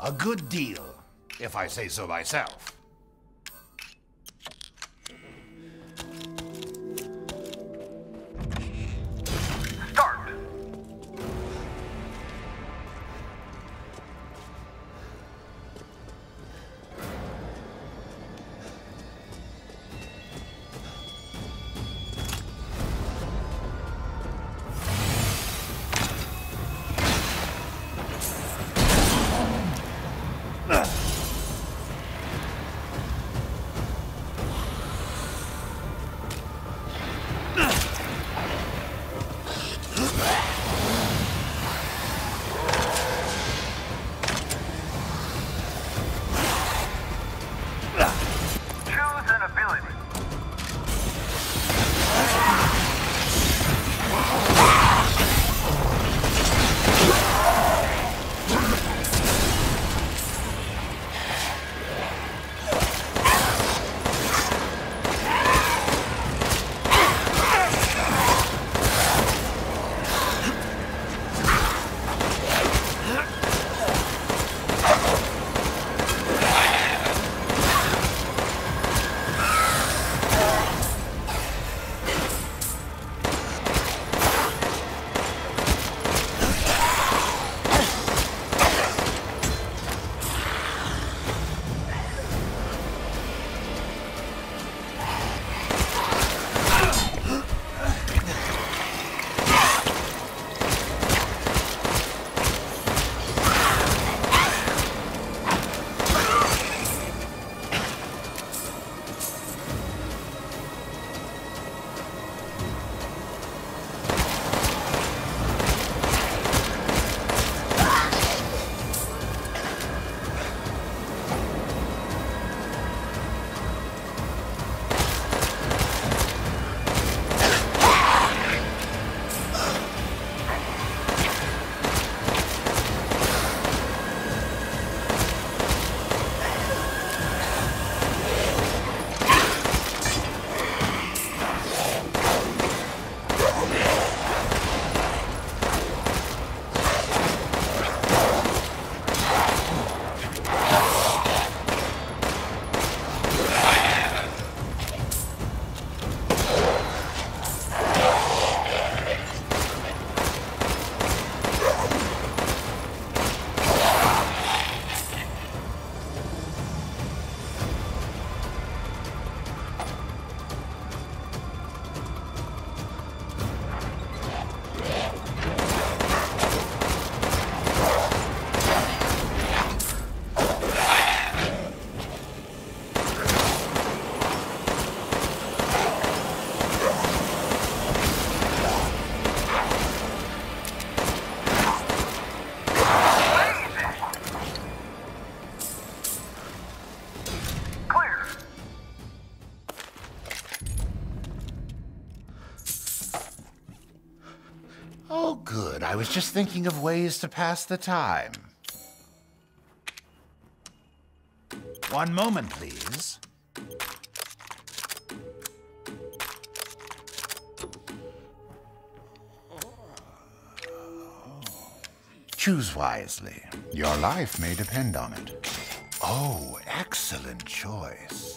A good deal, if I say so myself. Was just thinking of ways to pass the time. One moment, please. Choose wisely. Your life may depend on it. Oh, excellent choice.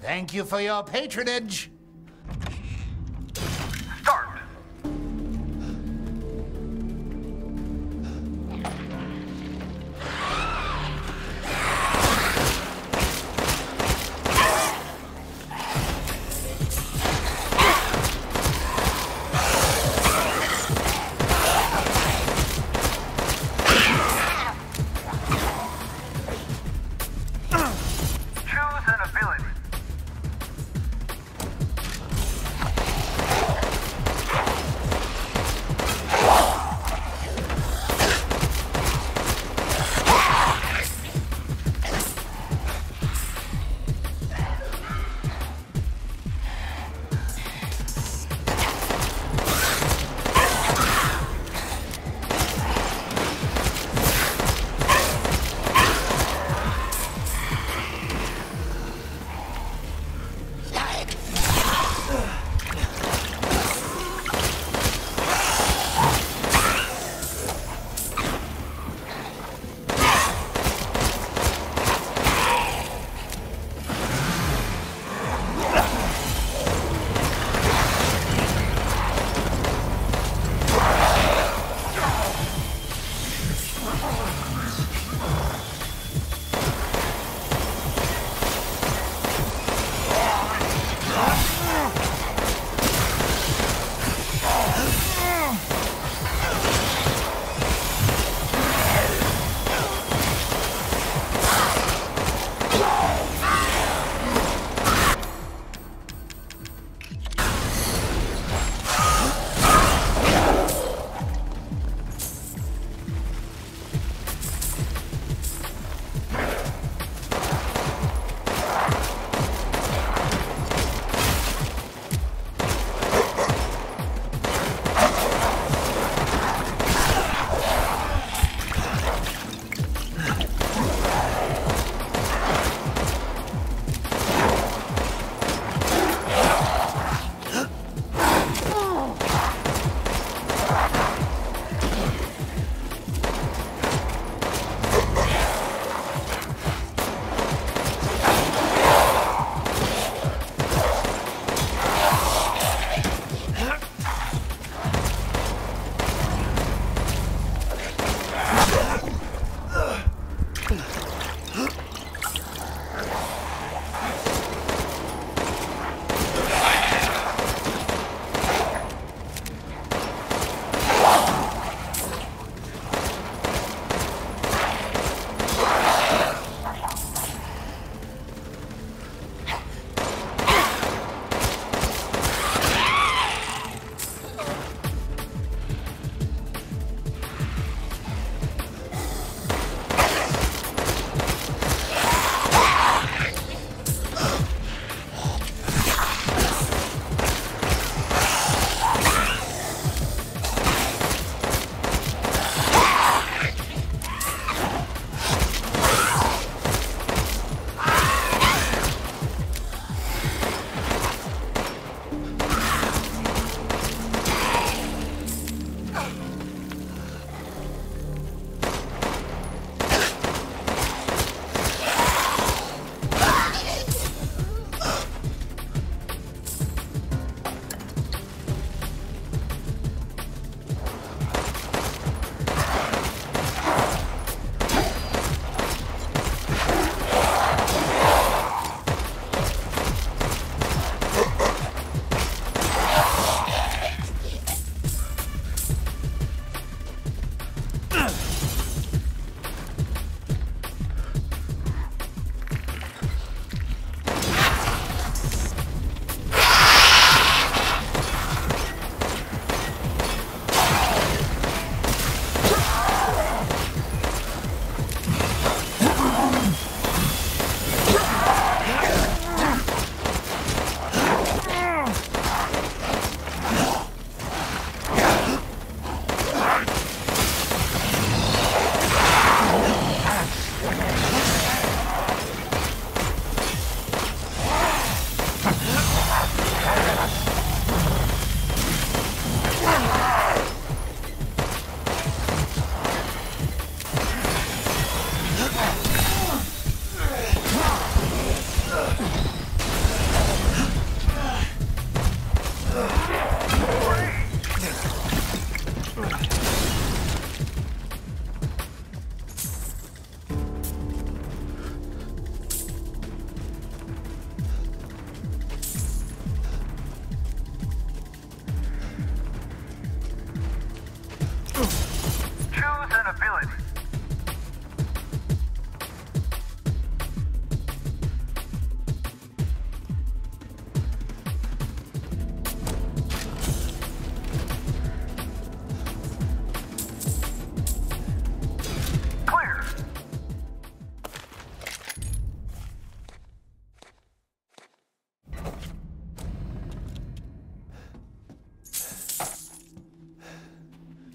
Thank you for your patronage.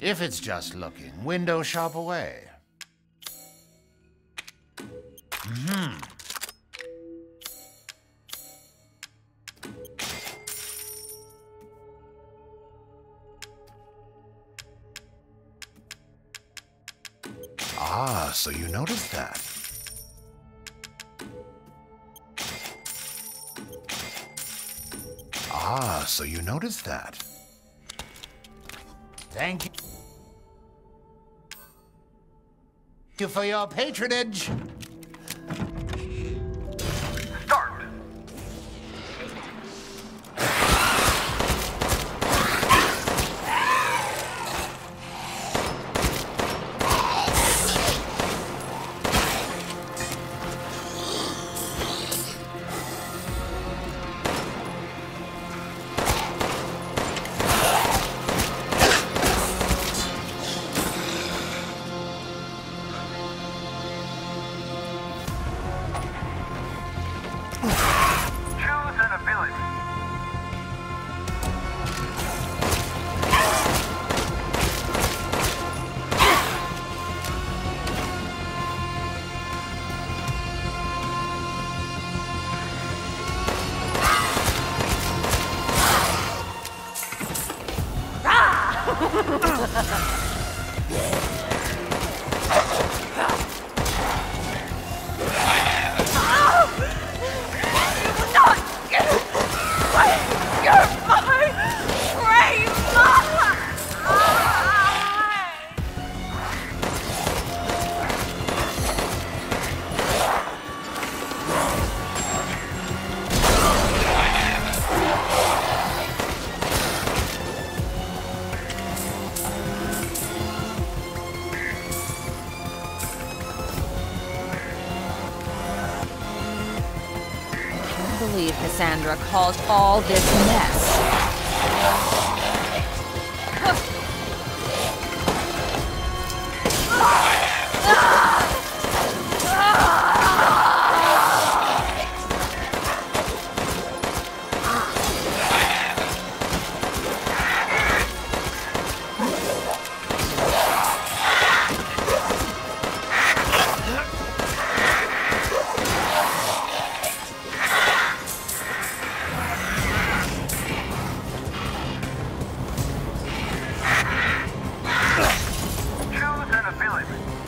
If it's just looking, window shop away. Hmm. Ah, so you noticed that. Ah, so you noticed that. Thank you for your patronage. Ha ha ha! Believe Cassandra caused all this mess. Choose an ability.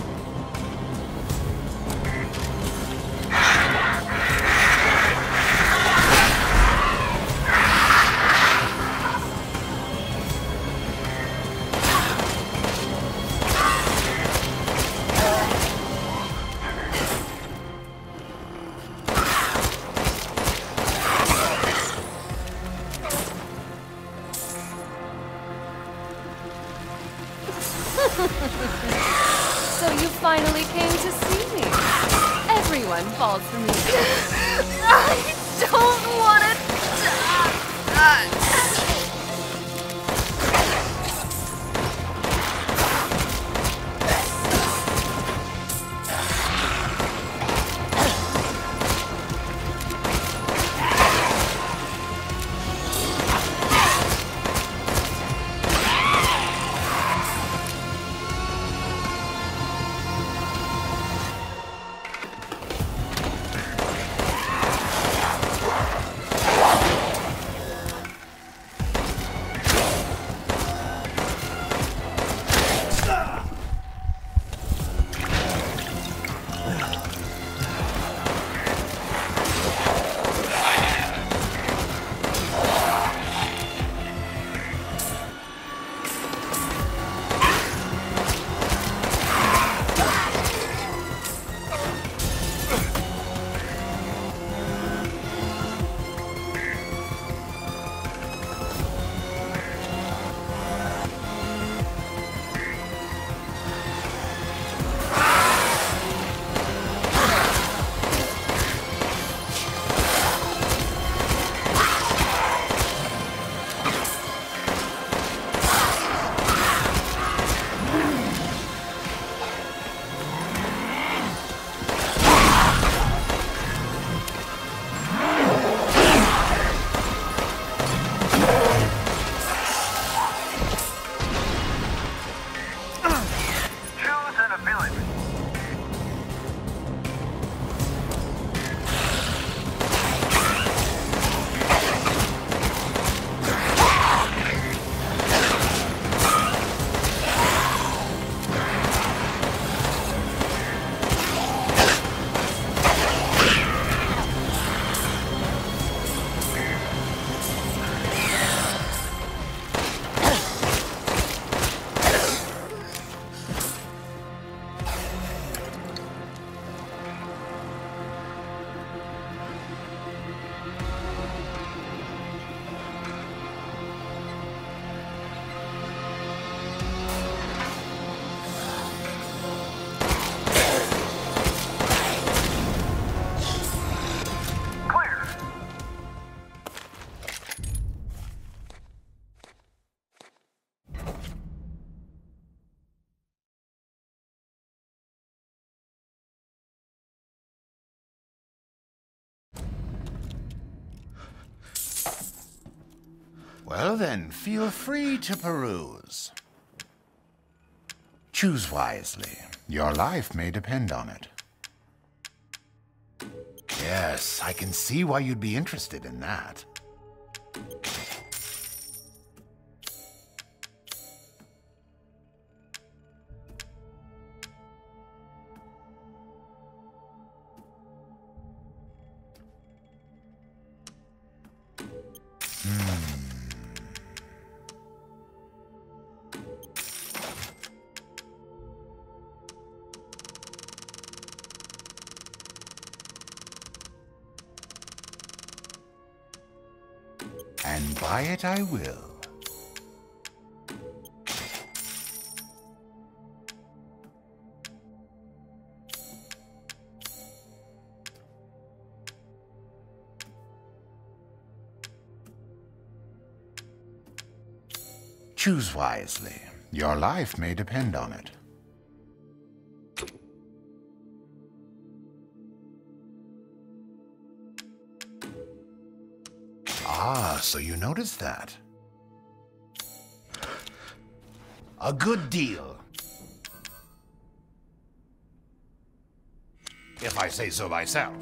Well then, feel free to peruse. Choose wisely. Your life may depend on it. Yes, I can see why you'd be interested in that. I will. Choose wisely. Your life may depend on it. Ah, so you noticed that. A good deal. If I say so myself.